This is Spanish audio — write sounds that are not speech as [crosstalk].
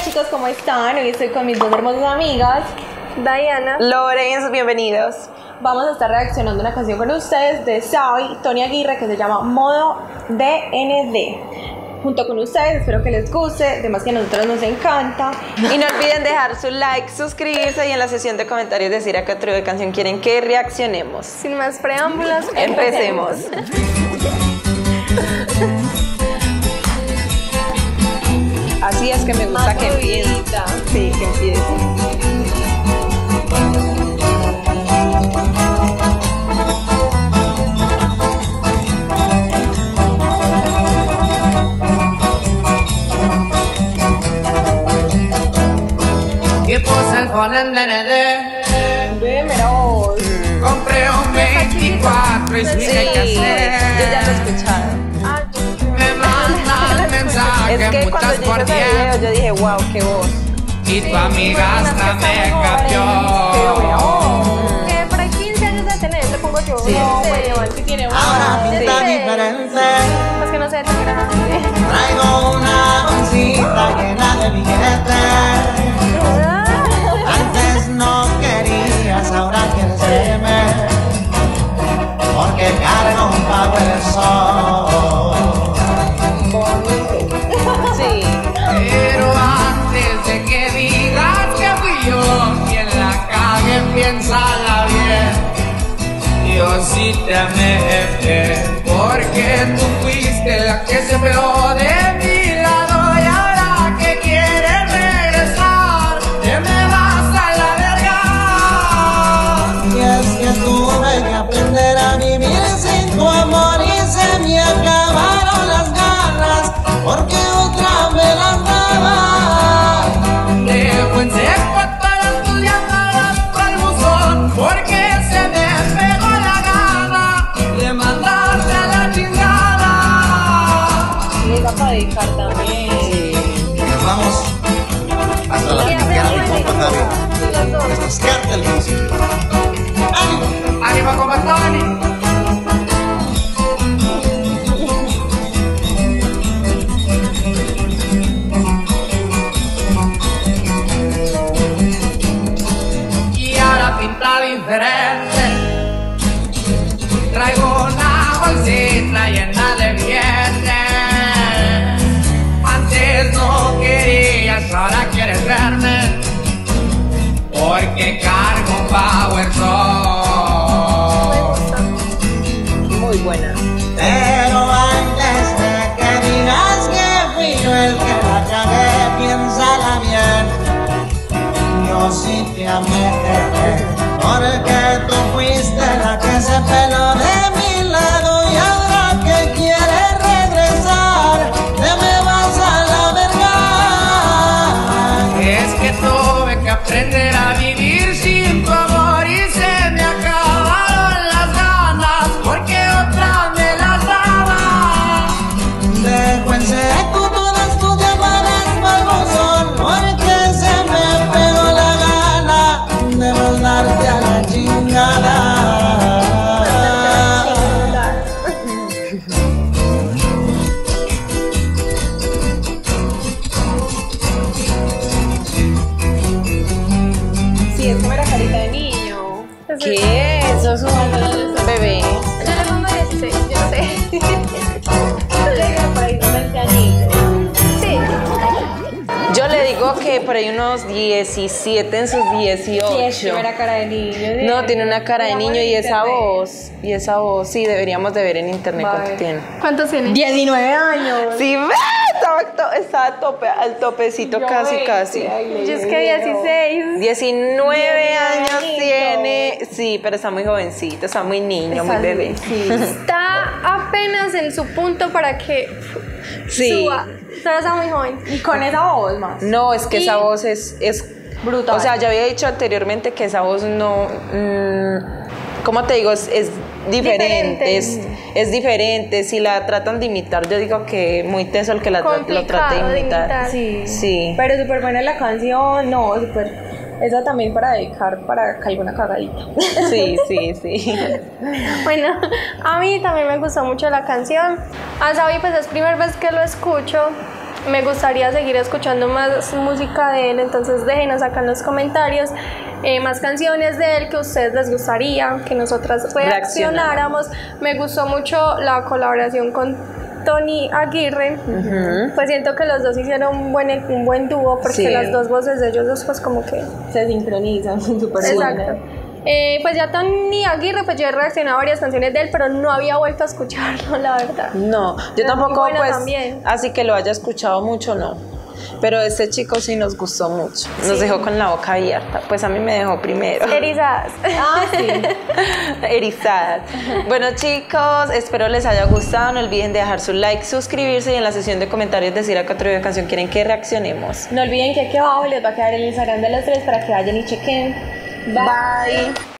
Hola chicos, ¿cómo están? Hoy estoy con mis dos hermosas amigas. Diana. Lorenz, bienvenidos. Vamos a estar reaccionando una canción con ustedes de Sabi, Tony Aguirre, que se llama Modo DND. Junto con ustedes, espero que les guste, además que a nosotros nos encanta. Y no olviden dejar su like, suscribirse y en la sesión de comentarios decir a qué trío de canción quieren que reaccionemos. Sin más preámbulos, Empecemos. [laughs] [laughs] Así es que me gusta que empiece. Sí, que empiece. Y puse el phone en DND Ve, mira vos. Compré un 24 y Sí, que hacer cuando yo ese video yo dije, wow, qué voz. Y tu amiga hasta me cambió que por ahí 15 años de tener, le pongo yo. Sí. No, bueno, tiene Ahora pinta diferente. Pues que no sé grande. Traigo una bolsita llena de billetes. Sí. Pero antes de que digas que fui yo quien la cague, piénsala bien. Yo sí te amé Porque tú fuiste la que se pegó de mi lado. Y ahora que quieres regresar Te me vas a la verga. Y es que tuve que aprender a vivir Esa para dedicar también. Nos vamos hasta la trinquera, mi compa Javi. Esto es Cartel Music. ¡Ánimo! ¡Ánimo diferente Traigo una bolsita llena de Antes no querías, ahora quieres verme Porque cargo un power Muy buena. Pero antes de que digas que fui yo el que la cagué, piénsala bien. Yo sí te amé, porque tuve que aprender a vivir ¿Qué? Eso es un bebé. Yo le pongo 16, yo no sé. Sí. Yo le digo que por ahí unos 17 en sus Sí, es 18. que la cara de niño. No, tiene una cara de niño y esa internet. voz. Y esa voz, sí, deberíamos de ver en internet cuánto tiene. ¿Cuántos tiene? 19 años. Sí, ve, to- estaba a tope, al topecito Yo casi, 20, casi. ay, Yo es que digo. 16. 19 años añitos. tiene. Sí, pero está muy jovencito, está muy niño, muy bebé. Sí. [laughs] Está apenas en su punto para que Sí. suba. Pero está muy joven. Y con esa voz más. No, es que Y- esa voz es, es Brutal. O sea, ya había dicho anteriormente que esa voz no. mm, ¿Cómo te digo? Es, es diferente. Diferente. Es, es diferente. Si la tratan de imitar, yo digo que muy teso el que la tra- lo trate de de imitar. Sí. Sí. Pero súper buena la canción. No, súper. Esa también para dedicar para que alguna cagadita. Sí, sí, [laughs] sí. Bueno, a mí también me gustó mucho la canción. A Sabi pues es primera vez que lo escucho. me gustaría seguir escuchando más música de él, entonces déjenos acá en los comentarios eh, más canciones de él que a ustedes les gustaría que nosotras reaccionáramos. Me gustó mucho la colaboración con Tony Aguirre, pues siento que los dos hicieron un buen, un buen dúo porque Sí. las dos voces de ellos dos pues como que... Se sincronizan, súper Exacto. buenas. Eh, pues ya Tony Aguirre, pues yo he reaccionado a varias canciones de él, pero no había vuelto a escucharlo, [laughs] la verdad. No, yo tampoco, pues, también. así que lo haya escuchado mucho, no. Pero este chico sí nos gustó mucho. Nos dejó con la boca abierta. Pues a mí me dejó primero. [laughs] Erizadas. Ah, sí. [laughs] Erizadas. Bueno, chicos, espero les haya gustado. No olviden de dejar su like, suscribirse y en la sección de comentarios decir a qué otro video de canción quieren que reaccionemos. No olviden que aquí abajo les va a quedar el Instagram de los tres para que vayan y chequen. Bye.